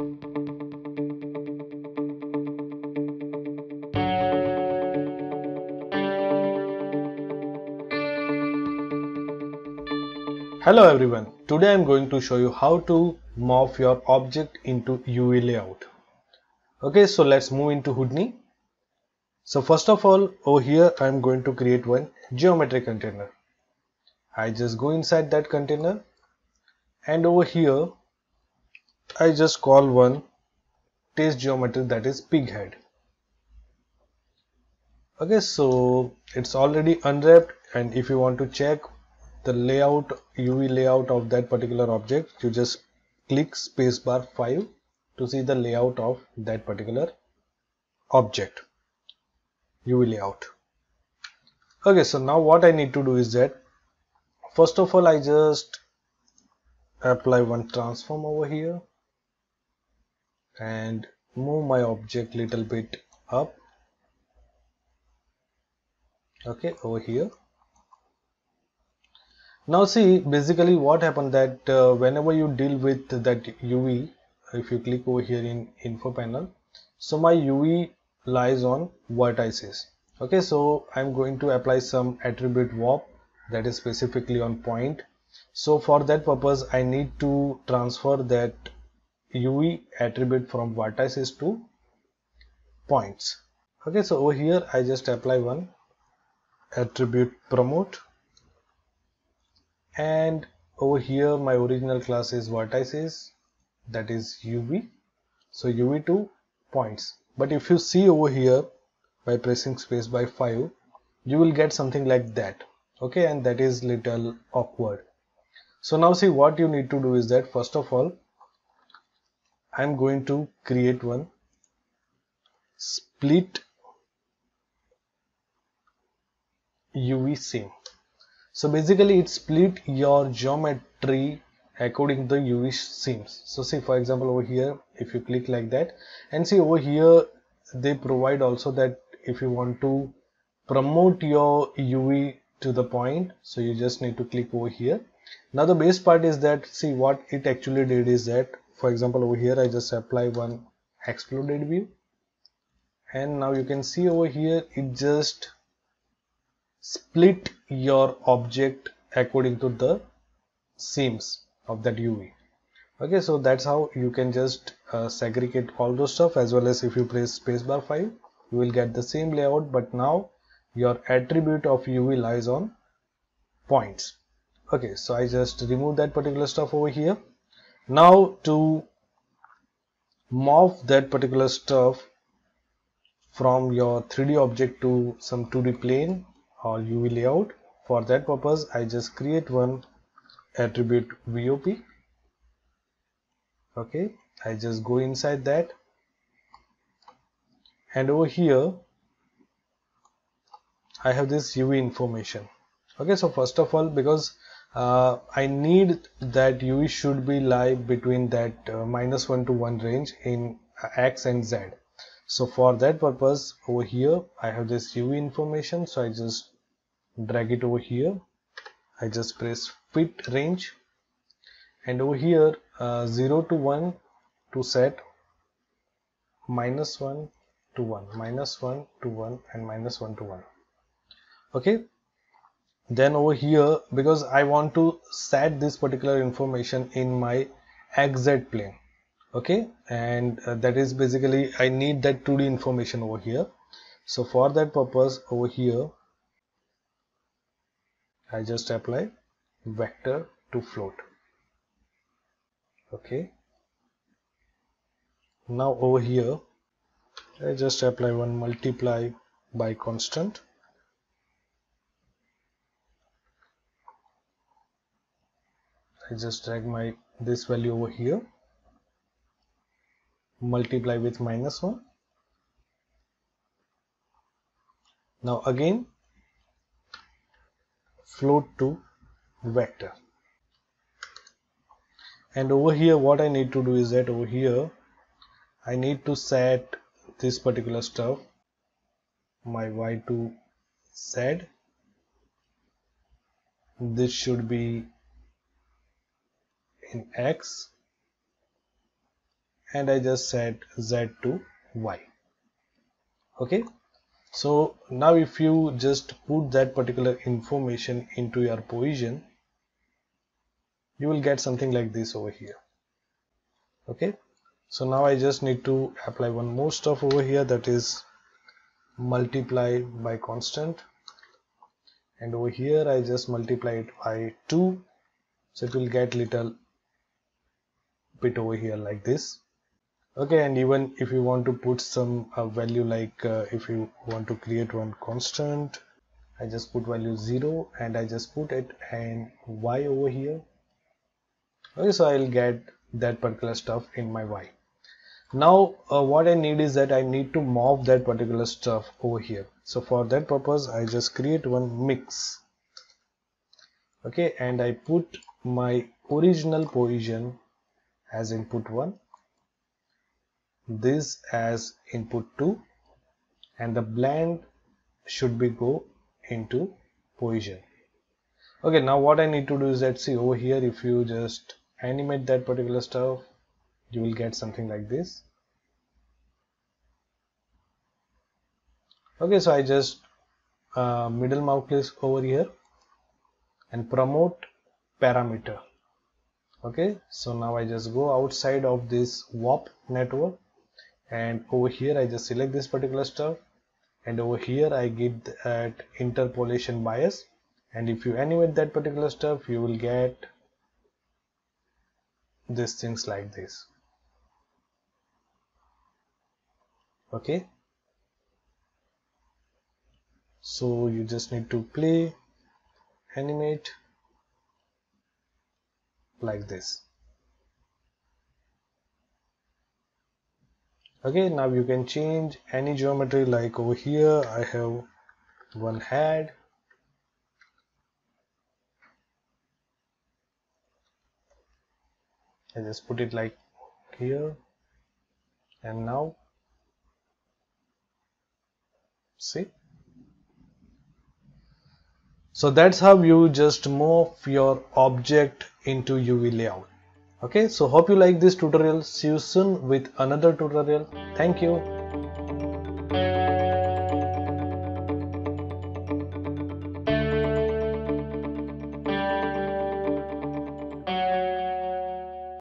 Hello everyone, today I am going to show you how to morph your object into UV layout. Okay, so let's move into Houdini. So first of all, over here I am going to create one geometry container. I just go inside that container and over here I just call one test geometry that is pig head. Okay, so it's already unwrapped and if you want to check the layout UV layout of that particular object you just click spacebar 5 to see the layout of that particular object UV layout okay so now what I need to do is that first of all I just apply one transform over here and move my object little bit up. Okay over here. Now see basically what happened that uh, whenever you deal with that UV if you click over here in info panel so my UV lies on vertices. Okay so I'm going to apply some attribute VOP that is specifically on point. So for that purpose I need to transfer that UV attribute from vertices to points. Okay so over here I just apply one attribute promote. And over here my original class is vertices that is UV so UV to points. But if you see over here by pressing space by 5 you will get something like that. Okay and that is little awkward. So now see what you need to do is that first of all I'm going to create one. Split UV seam so basically it split your geometry according to the UV seams so see for example over here if you click like that and see over here they provide also that if you want to promote your UV to the point so you just need to click over here. Now the base part is that see what it actually did is that for example over here I just apply one exploded view. And now you can see over here it just split your object according to the seams of that UV okay so that's how you can just uh, segregate all those stuff as well as if you press spacebar 5 you will get the same layout. But now your attribute of UV lies on points. Okay so I just remove that particular stuff over here now to morph that particular stuff from your 3d object to some 2d plane or UV layout. For that purpose I just create one attribute VOP okay I just go inside that. And over here I have this UV information. Okay so first of all because uh, I need that UV should be lie between that uh, minus 1 to 1 range in uh, X and Z. So for that purpose over here I have this UV information so I just drag it over here. I just press fit range. And over here uh, 0 to 1 to set minus 1 to 1 minus 1 to 1 and minus 1 to 1 okay then over here because I want to set this particular information in my XZ plane okay? And uh, that is basically I need that 2D information over here. So for that purpose over here I just apply vector to float okay? Now over here I just apply one multiply by constant I just drag my this value over here. Multiply with minus 1 now again float to vector. And over here what I need to do is that over here I need to set this particular stuff my y to z. This should be in x and I just set Z to Y. Okay? So now if you just put that particular information into your position you will get something like this over here. Okay? So now I just need to apply one more stuff over here that is multiply by constant. And over here I just multiply it by 2 so it will get little bit over here like this. Okay and even if you want to put some uh, value like uh, if you want to create one constant I just put value 0 and I just put it and y over here. Okay so I'll get that particular stuff in my y. Now uh, what I need is that I need to move that particular stuff over here. So for that purpose I just create one mix. Okay and I put my original position as input 1 this as input 2 and the blend should be go into position. Okay now what I need to do is let's see over here if you just animate that particular stuff you will get something like this. Okay so I just uh, middle mouse click over here and promote parameter okay so now I just go outside of this VOP network and over here I just select this particular stuff and over here I get that interpolation bias. And if you animate that particular stuff you will get these things like this. Okay so you just need to play animate like this. Okay now you can change any geometry like over here I have one head. I just put it like here. And now see? So that's how you just move your object into UV layout. Okay so hope you like this tutorial. See you soon with another tutorial. Thank you